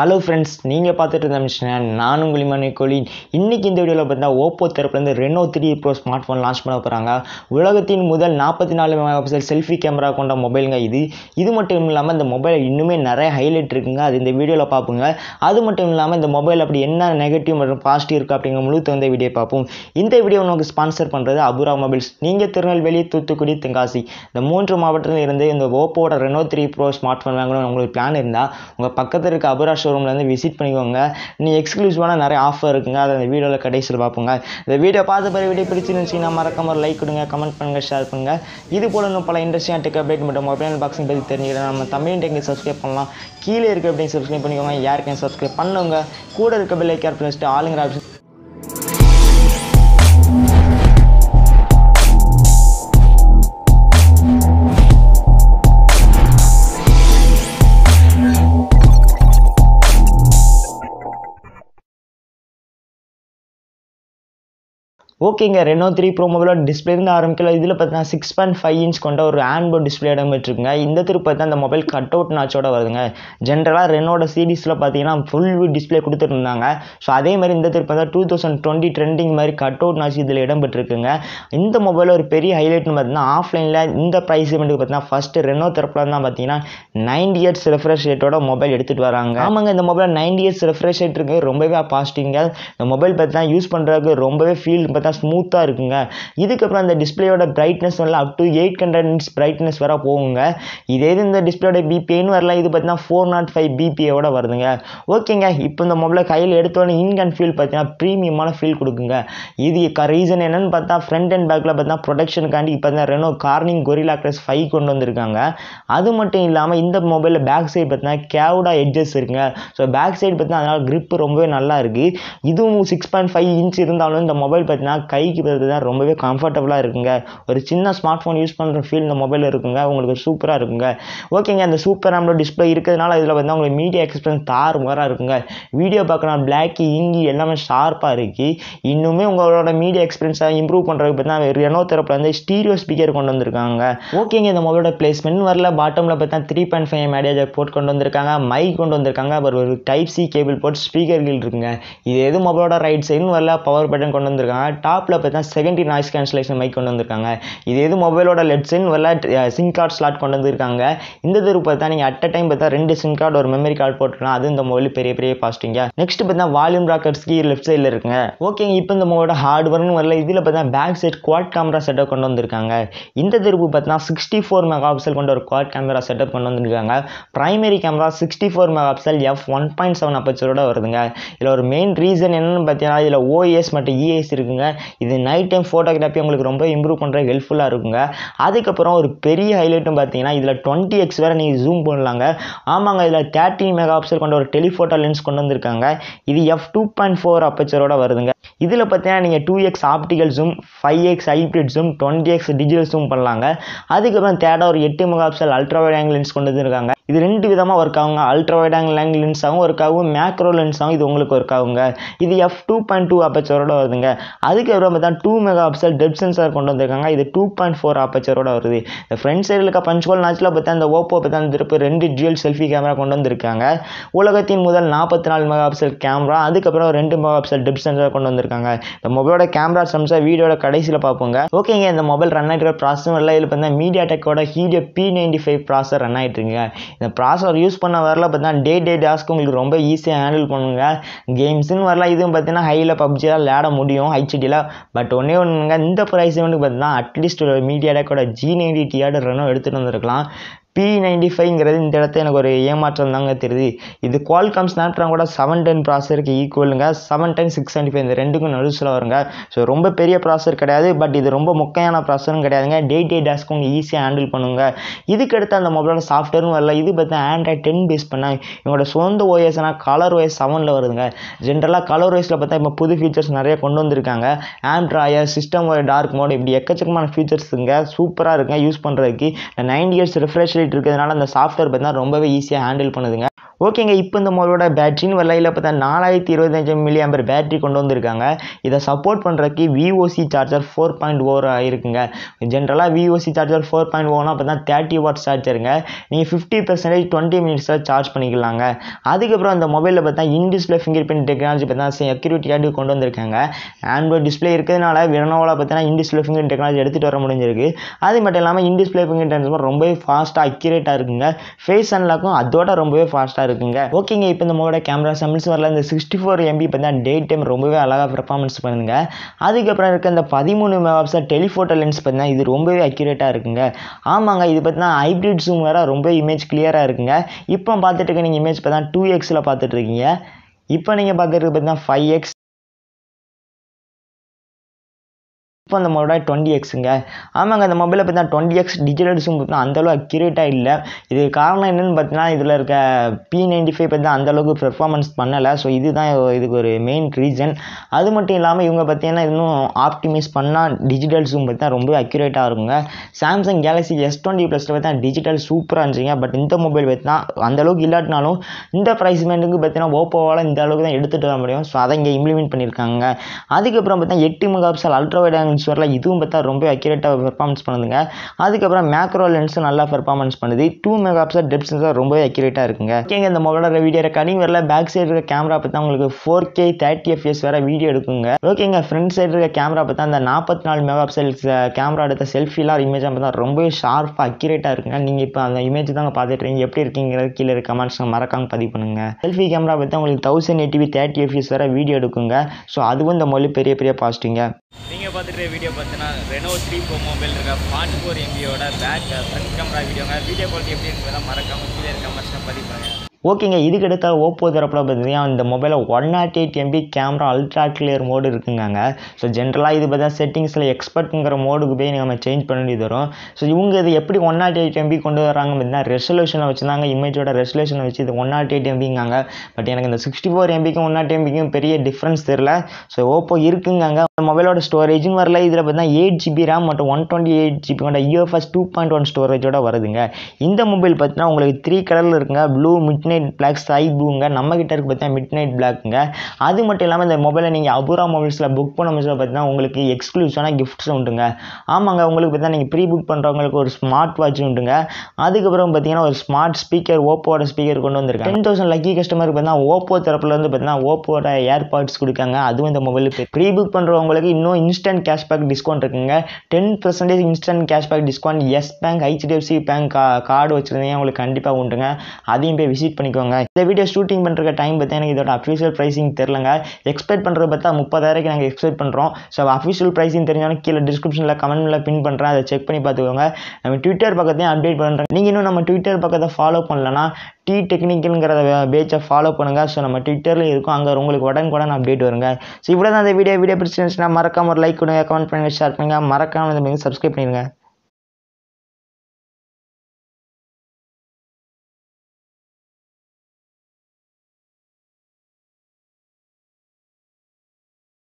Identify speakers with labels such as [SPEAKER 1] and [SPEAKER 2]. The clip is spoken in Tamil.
[SPEAKER 1] ஹலோ ஃப்ரெண்ட்ஸ் நீங்கள் பார்த்துட்டு இருந்த மிஷன் நான் உங்கள் இமானி கோலின் இன்றைக்கி இந்த வீடியோவில் பார்த்தா ஓப்போ தரப்புலேருந்து Reno three pro smartphone launch பண்ண போகிறாங்க உலகத்தின் முதல் நாற்பத்தி நாலு மெகா பிக்சல் செல்ஃபி கேமரா கொண்ட மொபைலுங்க இது. இது மட்டும் இல்லாமல் இந்த மொபைல் இன்னுமே நிறைய ஹைலைட் இருக்குங்க. அது இந்த வீடியோவில் பார்ப்போங்க. அது மட்டும் இல்லாமல் இந்த மொபைல் அப்படி என்ன நெகட்டிவ் மற்றும் பாசிட்டிவ் இருக்குது அப்படிங்கிற முழு தகுந்த வீடியோ பார்ப்போம். இந்த வீடியோ நமக்கு ஸ்பான்சர் பண்ணுறது அபுரா மொபைல்ஸ் நீங்கள் திருநெல்வேலி தூத்துக்குடி தென்காசி. இந்த மூன்று மாவட்டத்தில் இருந்து இந்த ஓப்போட Reno three pro smartphone வாங்கணும்னு உங்களுக்கு பிளான் இருந்தால் உங்கள் பக்கத்தில் இருக்க அபுரா ஷோரூம்லேருந்து விசிட் பண்ணிக்கோங்க. நீ எக்ஸ்க்ளூசிவான நிறைய ஆஃபர் இருக்குங்க. அதை அந்த வீடியோவில் கடைசியில் பார்ப்போங்க. இந்த வீடியோ பார்த்த பிறகு வீடியோ பிடிச்சிருந்துச்சிங்கன்னா மறக்காம ஒரு லைக் கொடுங்க கமெண்ட் பண்ணுங்கள் ஷேர் பண்ணுங்கள் இது போல இன்னும் பல இன்ட்ரெஸ்டிங் டெக் அப்டேட் மட்டும் மொபைல் பாக்ஸிங் பற்றி தெரிஞ்சுக்கிறேன். நம்ம தமிழ் டெக்கு சப்ஸ்கிரைப் பண்ணலாம். கீழே இருக்க அப்படின்னு சப்ஸ்கிரைப் பண்ணிக்கோங்க. யாருக்கும் சப்ஸ்கிரைப் பண்ணுங்க கூட இருக்க பெல் ஐக்கார் ப்ளஸ் ஆளுங்கிற ஆப்ஷன் ஓகேங்க ரெனோ த்ரீ ப்ரோ மொபைலோட டிஸ்பிளேருந்து ஆரம்பிக்கல. இதில் பார்த்தீங்கன்னா சிக்ஸ் பாயிண்ட் ஃபைவ் இன்ச் கொண்ட ஒரு ஆண்ட்போர்ட் டிஸ்பிளே இடம்பெற்றிருக்குங்க. இந்த திருப்பி பார்த்தா அந்த மொபைல் கட் அவுட் நாச்சோட வருதுங்க. ஜென்ரலாக ரெனோட சீரீஸில் பார்த்தீங்கன்னா ஃபுல் டிஸ்பிளே கொடுத்துருந்தாங்க. ஸோ அதே மாதிரி இந்த திருப்பி பார்த்தா டூ தௌசண்ட் டுவெண்ட்டி ட்ரெண்டிங் மாதிரி கட் அவுட் நாச்சு இதில் இடம்பெற்றிருக்குங்க. இந்த மொபைலில் ஒரு பெரிய ஹைலைட்னு பார்த்தீங்கன்னா ஆஃப்லைனில் இந்த ப்ரைஸ் இமெண்ட்டுக்கு பார்த்தீங்கன்னா ஃபஸ்ட்டு ரெனோ தரப்பில் தான் பார்த்தீங்கன்னா நைன்டி இயர்ஸ் ரெஃப்ரெஷ் ரேட்டோட மொபைல் எடுத்துகிட்டு வராங்க. ஆமாங்க இந்த mobile ninety hertz refresh rate இருக்குது ரொம்பவே பாசிட்டிவ்ங்க இந்த மொபைல் பார்த்தீங்கன்னா யூஸ் பண்ணுறதுக்கு ரொம்பவே ஃபீல் பார்த்தா ஸ்மூத்தாக இருக்குங்க. இதுக்கப்புறம் அந்த டிஸ்பிளேயோட பிரைட்னஸ் வரல up to eight hundred inch brightness வர போகுங்க. இதே இது இந்த டிஸ்பிளேயோட பிபிஐன்னு வரல இது பார்த்தீங்கன்னா ஃபோர் நாட் ஃபைவ் பிபிஐயோட வருதுங்க. ஓகேங்க இப்போ இந்த மொபைலை கையில் எடுத்தோன்னே இன்கன் அண்ட் ஃபீல் பார்த்தீங்கன்னா ப்ரீமியமான ஃபீல் கொடுக்குங்க. இது ரீசன் என்னென்னு பார்த்தா ஃப்ரண்ட் அண்ட் பேக்கில் பார்த்தீங்கன்னா ப்ரொடக்ஷனுக்காண்டி இப்போ தான் Reno Corning Gorilla glass five கொண்டு வந்திருக்காங்க. அது மட்டும் இல்லாமல் இந்த மொபைலில் பேக் சைடு பார்த்தீங்கன்னா கேவுடா எட்ஜஸ் இருக்குங்க. ஸோ பேக் சைடு பார்த்தீங்கன்னா அதனால் க்ரிப்பு ரொம்பவே நல்லா இருக்குது இதுவும் சிக்ஸ் பாயிண்ட் ஃபைவ் இன்ச் இருந்தாலும் இந்த மொபைல் பார்த்தீங்கன்னா கைக்கு தான் ரொம்பவே கம்ஃபர்டபுளாக இருக்குங்க. ஒரு சின்ன ஸ்மார்ட் ஃபோன் யூஸ் பண்ணுற ஃபீல் இந்த மொபைல் இருக்குங்க. உங்களுக்கு சூப்பராக இருக்குங்க. ஓகேங்க அந்த சூப்பர் நம்மளோட டிஸ்பிளே இருக்கிறதுனால இதில் பார்த்தீங்கன்னா உங்களுக்கு மீடியா எக்ஸ்பீரியன்ஸ் தார் மாறாக இருக்குங்க. வீடியோ பார்க்கலாம் பிளாக்கி இங்கி எல்லாமே ஷார்ப்பாக இருக்குது இன்னுமே உங்களோட மீடியா எக்ஸ்பீரியன்ஸை இம்ப்ரூவ் பண்ணுறதுக்கு பார்த்தீங்கன்னா ரெனோ தரப்பில் வந்து ஸ்டீரியோ ஸ்பீக்கர் கொண்டு வந்திருக்காங்க. ஓகேங்க இந்த மொபைலோட பிளேஸ்மெண்ட் வரல. பாட்டமில் பார்த்தா த்ரீ பாயிண்ட் ஃபைவ் மேடேஜ் போர்ட் கொண்டு வந்திருக்காங்க. மைக் கொண்டு வந்திருக்காங்க. அப்புறம் ஒரு டைப் சி கேபிள் போட்டு ஸ்பீக்கர்கள் இருக்குங்க. இது எது மொபைலோட ரைட் சைடுன்னு வரல. பவர் பட்டன் கொண்டு வந்திருக்காங்க. டாப்பில் பார்த்தா செகண்டரி நாய்ஸ் கேன்சலேஷன் மைக் கொண்டு வந்திருக்காங்க. இது எது மொபைலோட லெட் சைடுன்னு வரல சிம் கார்டு ஸ்லாட் கொண்டு வந்திருக்காங்க. இந்த தெரு பார்த்தா நீங்கள் அட் அ டைம் பார்த்தா ரெண்டு சிம் கார்டு ஒரு மெமரி கார்டு போட்டுக்கலாம். அது இந்த மொபைல் பெரிய பெரிய பாஸ்டிங்க நெக்ஸ்ட் பார்த்தா வால்யூம் ராக்கர்ஸ்க்கு லெஃப்ட் சைடில் இருக்குங்க. ஓகேங்க இப்போ இந்த மொபைலோட ஹார்ட்வேர்னு வரல. இதில் பார்த்தா back side quad camera setup கொண்டு வந்திருக்காங்க. இந்த தெருப்பு பார்த்தா சிக்ஸ்டி ஃபோர் மெகா பிக்சல் கொண்ட ஒரு குவாட் கேமரா செட்டப் கொண்டு வந்திருக்காங்க. Primary camera sixty four megapixel F one point seven அப்பச்சரோட வருதுங்க. இதில் ஒரு மெயின் ரீசன் என்னன்னு பார்த்தீங்கன்னா இதில் ஓஎஸ் மற்றும் இஎஸ் இருக்குங்க. இது நைட் டைம் ஃபோட்டோகிராஃபி உங்களுக்கு ரொம்ப இம்ப்ரூவ் பண்ணுற ஹெல்ப்ஃபுல்லாக இருக்குங்க. அதுக்கப்புறம் ஒரு பெரிய ஹைலைட்டும் பார்த்தீங்கன்னா இதில் டுவெண்ட்டி எக்ஸ் வேறு நீங்கள் ஜூம் பண்ணலாங்க ஆமாங்க இதில் தேர்ட்டின் மெகா பிக்சல் கொண்ட ஒரு டெலிஃபோட்டோ லென்ஸ் கொண்டு வந்திருக்காங்க. இது எஃப் டூ பாயிண்ட் ஃபோர் அப்பச்சரோட வருதுங்க. இதில் பார்த்தீங்கன்னா நீங்கள் two X optical zoom five X hybrid zoom twenty X digital zoom பண்ணலாங்க. அதுக்கப்புறம் தேர்டாக ஒரு எட்டு mega pixel ultra wide angle lens கொண்டு வந்திருக்காங்க. இது ரெண்டு விதமாக ஒர்க் ஆகுங்க. அல்ட்ரா வைட் ஆங்கிள் ஆங்கிள் லென்ஸாகவும் ஒர்க் ஆகும். மேக்ரோ லென்ஸாகவும் இது உங்களுக்கு ஒர்க் ஆகுங்க. இது எஃப் டூ பாயிண்ட் டூ அப்பச்சரோட வருதுங்க. அதுக்கப்புறம் பார்த்தா two mega pixel depth sensor கொண்டு வந்திருக்காங்க. இது டூ பாயிண்ட் ஃபோர் அப்பச்சரோட வருது. இந்த ஃப்ரண்ட் சைடில் இருக்க பஞ்ச்கோல் நாச்சில் பார்த்தா இந்த ஓப்போ பார்த்தா அந்த திருப்பி ரெண்டு ஜுவல் செல்ஃபி கேமரா கொண்டு வந்திருக்காங்க. உலகத்தின் முதல் நாற்பத்தி நாலு மெகா பிக்சல் கேமரா அதுக்கப்புறம் ரெண்டு மெகா பிக்சல் டெப் சென்சார் கொண்டு வந்திருக்காங்க. இந்த மொபைலோட கேமரா சம்ஸை வீடியோட கடைசியில் பார்ப்போங்க. ஓகேங்க இந்த மொபைல் ரன் ஆகிட்டு ப்ராசஸும் வரல இதில் பார்த்தா மீடியா டெக்கோட Helio P ninety five processor run ஆகிட்டுருங்க இந்த ப்ராசர் யூஸ் பண்ண வரல பார்த்தீங்கன்னா டே டே டாஸ்க்கு உங்களுக்கு ரொம்ப ஈஸியாக ஹேண்டில் பண்ணுங்க. கேம்ஸ்னு வரல இதுவும் பார்த்தீங்கன்னா ஹையில் பப்ஜிலாம் விளையாட முடியும் ஹைச்சிடியில் பட் ஒன்றே ஒன்றுங்க இந்த ப்ரைஸ் வந்து பார்த்தீங்கன்னா அட்லீஸ்ட் ஒரு மீடியா டேக்கோட ஜி நைன்டி டிஆர்டு ரனும் எடுத்துகிட்டு வந்திருக்கலாம். பி நைன்டி ஃபைவ்ங்கிறது இந்த இடத்த எனக்கு ஒரு ஏமாற்றம் தாங்க தெரியுது. இது குவால்காம் ஸ்னாப்ட்ரான் கூட செவன் டென் ப்ராசருக்கு ஈக்குவலுங்க seven ten six seventy five இந்த ரெண்டுக்கும் நடுசில் வருங்க. ஸோ ரொம்ப பெரிய ப்ராசர் கிடையாது. பட் இது ரொம்ப முக்கியமான ப்ராசரும் கிடையாதுங்க. டே டே டாஸ்க்கு உங்கள் ஈஸியாக ஹேண்டில் பண்ணுங்க. இதுக்கு அடுத்து அந்த மொபைலோட சாஃப்ட்வேரும் வரல. இது பார்த்தா ஆண்ட்ராய்ட் டென் பேஸ் பண்ண. இவங்களோட சொந்த ஓஎஸ்னா கலர் ஓஎஸ் செவனில் வருதுங்க. ஜென்ரலாக கலர் ஓஎஸில் பார்த்தா இப்போ புது ஃபீச்சர்ஸ் நிறைய கொண்டு வந்திருக்காங்க. ஆண்ட்ராயர் சிஸ்டம் டார்க் மோட் இப்படி எக்கச்சக்கமான ஃபீச்சர்ஸுங்க சூப்பராக இருக்குங்க. யூஸ் பண்ணுறதுக்கு நைன் இயர்ஸ் ரெஃப்ரெஷ் ரேட் இருக்கிறதுனால அந்த சாஃப்ட்வேர் பார்த்தீங்கன்னா ரொம்பவே ஈஸியாக ஹேண்டில் பண்ணுதுங்க. ஓகேங்க இப்போ இந்த மொபைலோட பேட்டரின்னு வரலையில் பார்த்தா நாலாயிரத்தி இருபத்தஞ்சு மில்லி ஆம்பர் பேட்டரி கொண்டு வந்திருக்காங்க. இதை சப்போர்ட் பண்ணுறதுக்கு VOC charger four point o இருக்குங்க. ஜென்ரலாக விஓசி சார்ஜர் ஃபோர் பாயிண்ட் ஓனா பார்த்தா தேர்ட்டி வாட் சார்ஜருங்க நீங்கள் ஃபிஃப்டி பர்சன்டேஜ் டுவெண்ட்டி மினிட்ஸில் சார்ஜ் பண்ணிக்கலாங்க. அதுக்கப்புறம் அந்த மொபைலில் பார்த்தா இன்டிஸ்பிளே ஃபிங்கர் பிரிண்ட் டெக்னாலஜி பார்த்தா செக்யூரிட்டியாக கொண்டு வந்திருக்காங்க. ஆண்ட்ராய்ட் டிஸ்பிளே இருக்கிறதுனால வினோவில் பார்த்தீங்கன்னா இன்டிஸ்பிளே ஃபிங்கர் டெக்னாலஜி எடுத்துகிட்டு வர முடிஞ்சிருக்கு. அது மட்டும் இல்லாமல் இன்டிஸ்பிளே ஃபிங்கர் டெக்னாலஜி ரொம்பவே ஃபாஸ்ட்டாக அக்யூரேட்டாக இருக்குங்க. ஃபேஸ் அன்லாக்கும் அதோட ரொம்பவே ஃபாஸ்ட்டாக இருக்குங்க. ஓகேங்க இப்போ இந்த மொபைலோட கேமரா சமில்ஸ் வரல. இந்த சிக்ஸ்டி ஃபோர் எம்பி பார்த்தீங்கன்னா டே டைம் ரொம்பவே அழகாக பெர்ஃபார்மன்ஸ் பண்ணுங்க அதுக்கப்புறம் இருக்க இந்த பதிமூணு மெகாபிக்சல் டெலிஃபோட்டோ லென்ஸ் பார்த்தீங்கன்னா இது ரொம்பவே அக்யூரேட்டாக இருக்குங்க. ஆமாங்க இது பார்த்தீங்கன்னா ஹைப்ரிட் ஜூம் வேறு ரொம்ப இமேஜ் கிளியராக இருக்குங்க. இப்போ பார்த்துட்டு இருக்க நீங்கள் இமேஜ் பார்த்தா டூ எக்ஸில் பார்த்துட்டு இருக்கீங்க. இப்போ நீங்கள் பார்த்துட்டு பார்த்தீங்கன்னா ஃபைவ் எக்ஸ் இப்போ அந்த மொபைல் டுவெண்ட்டி எக்ஸுங்க ஆமாங்க அந்த மொபைலை பார்த்தீங்கன்னா டுவெண்ட்டி எக்ஸ் டிஜிட்டல் சிம் பார்த்தீங்கன்னா அந்தளவு அக்யூரேட்டாக இல்லை. இது காரணம் என்னென்னு பார்த்தீங்கன்னா இதில் இருக்க பி நைன்டி ஃபைவ் பார்த்தீங்கன்னா அந்தளவுக்கு பெர்ஃபார்மன்ஸ் பண்ணலை. ஸோ இதுதான் இதுக்கு ஒரு மெயின் ரீசன் அது மட்டும் இல்லாமல் இவங்க பார்த்தீங்கன்னா இன்னும் ஆப்டிமைஸ் பண்ணால் டிஜிட்டல் ஜூம் பார்த்தீங்கன்னா ரொம்ப அக்யூரேட்டாக இருக்குங்க. சாம்சங் கேலக்ஸி எஸ் டுவெண்ட்டி ப்ளஸில் பார்த்தீங்கன்னா டிஜிட்டல் சூப்பராக இருந்துச்சுங்க. பட் இந்த மொபைல் பார்த்தீங்கன்னா அந்தளவுக்கு இல்லாட்டினாலும் இந்த ப்ரைஸ்மெண்ட்டுக்கு பார்த்தீங்கன்னா ஓப்போவால் இந்த அளவுக்கு தான் எடுத்துகிட்டு வர முடியும். ஸோ அதை இங்கே இம்ப்ளிமெண்ட் பண்ணியிருக்காங்க. அதுக்கப்புறம் பார்த்தீங்கன்னா எட்டு mega pixel ultra wide lens வரல. இதுவும் பார்த்தா ரொம்ப அக்யூரேட்டாக பெர்ஃபார்மன்ஸ் பண்ணுதுங்க. அதுக்கப்புறம் மேக்ரோ லென்ஸும் நல்லா பெர்ஃபார்மன்ஸ் பண்ணுது. Two mega pixel depth sensor ரொம்பவே அக்யூரேட்டாக இருக்குங்க. ஓகேங்க இந்த மொபைலோட வீடியோ ரெக்கார்டிங் வரல. பேக் சைடு இருக்க கேமரா பார்த்தா உங்களுக்கு ஃபோர் கே தேர்ட்டி எஃப்எஸ் வேறு வீடியோ எடுக்குங்க. ஓகேங்க ஃப்ரண்ட் சைடு இருக்க கேமரா பார்த்தா அந்த நாற்பத்தி நாலு மெகா பிக்சல் கேமரா எடுத்த செல்ஃபிலாம் இமேஜாக பார்த்தா ரொம்பவே ஷார்ப்பாக அக்யூரேட்டாக இருக்குங்க. நீங்கள் இப்போ அந்த இமேஜ் தாங்க பார்த்துட்டு இருக்கீங்க. எப்படி இருக்கீங்கிறது கீழே இருக்க கமெண்ட்ஸ் மறக்காம பதிவு பண்ணுங்க. செல்ஃபி கேமரா பார்த்தா உங்களுக்கு தௌசண்ட் எயிட்டி தேர்ட்டி எஃப்எஸ் வேறு வீடியோ எடுக்குங்க. ஸோ அதுவும் இந்த மொழி பெரிய பெரிய பாசிட்டிங்க
[SPEAKER 2] நீங்கள் பார்த்துட்டு வீடியோ பார்த்தீங்கன்னா ரெனோ த்ரீ ப்ரோ மொபைல் இருக்க ஃபார்ட்டி ஃபோர் எம்பியோட பேக் ஃப்ரண்ட் கேமரா வீடியோங்க வீடியோ குவாலிட்டி எப்படி இருக்கிறதா மறக்காமல் கீழே இருக்க கமெண்ட்ஸில் பதிவு பண்ணுங்கள்
[SPEAKER 1] ஓகேங்க இதுக்கு ஓப்போ தரப்பில் பார்த்தீங்கன்னா இந்த மொபைலில் one naught eight MP camera ultra clear mode இருக்குங்க ஸோ ஜென்ரலாக இது பார்த்தா செட்டிங்ஸில் எக்ஸ்பர்ட்டுங்கிற மோடுக்கு போய் நம்ம சேஞ்ச் பண்ண வேண்டியது வரும். ஸோ இவங்க இது எப்படி ஒன் நாட் எயிட் எம்பி கொண்டு வராங்க பார்த்தீங்கன்னா ரெசல்யூஷனை வச்சுருந்தாங்க இமேஜோட ரெசல்யூஷனை வச்சு இது ஒன் நாட் எயிட் எம்பிங்காங்க பட் எனக்கு இந்த சிக்ஸ்டி ஃபோர் எம்பிக்கும் ஒன் நாட் எம்பிக்கும் பெரிய டிஃப்ரென்ஸ் தெரில ஸோ ஓப்போ இருக்குங்காங்க. மொபைலோட ஸ்டோரேஜும் வரல. இதில் பார்த்தீங்கன்னா எயிட் ஜிபி ரேம் மற்றும் ஒன் டுவெண்ட்டி எயிட் ஜிபி கொண்ட இஎஃப்எஸ் டூ பாயிண்ட் ஒன் ஸ்டோரேஜோட வருதுங்க. இந்த மொபைல் பார்த்தீங்கன்னா உங்களுக்கு த்ரீ கலரில் இருக்குங்க. Blue midnight black sky ப்ளூங்க நம்ம கிட்ட இருக்க பார்த்தீங்கன்னா மிட் நைட் பிளாக்குங்க அது மட்டும் இல்லாமல் இந்த மொபைலை நீங்கள் அபூரா மொபைல்ஸில் புக் பண்ண முடிச்சல பார்த்தீங்கன்னா உங்களுக்கு எக்ஸ்க்ளூசிவான கிஃப்ட்ஸ் உண்டுங்க. ஆமாங்க உங்களுக்கு பார்த்தீங்கன்னா நீங்கள் ப்ரீ புக் பண்ணுறவங்களுக்கு ஒரு ஸ்மார்ட் வாட்ச் உண்டுங்க. அதுக்கப்புறம் பார்த்தீங்கன்னா ஒரு ஸ்மார்ட் ஸ்பீக்கர் ஓப்போட ஸ்பீக்கர் கொண்டு வந்திருக்காங்க. டென் தௌசண்ட் லக்கி கஸ்டமருக்கு பார்த்தீங்கன்னா ஓப்போ தரப்பில் வந்து பார்த்தீங்கன்னா ஓப்போட ஏர்பாட்ஸ் கொடுக்காங்க. அதுவும் இந்த மொபைலுக்கு ப்ரீ புக் பண்ணுறவங்களுக்கு இன்னும் இன்ஸ்டன்ட் கேஷ்பேக் டிஸ்கவுண்ட் இருக்குங்க. Ten percentage instant cashback discount Yes bank HDFC bank card வச்சுருந்தீங்க உங்களுக்கு கண்டிப்பாக உண்டுங்க. அதையும் போய் விசிட் பண்ணிக்கோங்க. இந்த வீடியோ ஷூட்டிங் பண்ணுற டைம் பார்த்தா எனக்கு இதோட அஃபிஷியல் ப்ரைஸிங் தெரிலங்க எக்ஸ்பெக்ட் பண்ணுறது பார்த்தா முப்பதாயிரக்கு நாங்கள் எக்ஸ்பெக்ட் பண்ணுறோம் ஸோ அஃபிஷியல் ப்ரைஸிங் தெரிஞ்சாலும் கீழே டிஸ்கிரிப்ஷனில் கமெண்ட்டில் பின் பண்ணுறேன் அதை செக் பண்ணி பார்த்துக்கோங்க. நம்ம ட்விட்டர் பக்கத்தையும் அப்டேட் பண்ணுறேன் நீங்கள் இன்னும் நம்ம ட்விட்டர் பக்கத்தை ஃபாலோ பண்ணலன்னா டி டெக்னிக்கல்ங்கிற பேச்சை ஃபாலோ பண்ணுங்கள் ஸோ நம்ம ட்விட்டரில் இருக்கும். அங்கே உங்களுக்கு உடனுக்குடன் அப்டேட் வருங்க. ஸோ இவ்வளோ தான் அந்த வீடியோ வீடியோ பிடிச்சிருந்துச்சுன்னா மறக்காம ஒரு லைக் கொடுங்க கமெண்ட் பண்ணுங்கள் ஷேர் பண்ணுங்கள் மறக்காமல் சப்ஸ்கிரைப் பண்ணிடுங்க.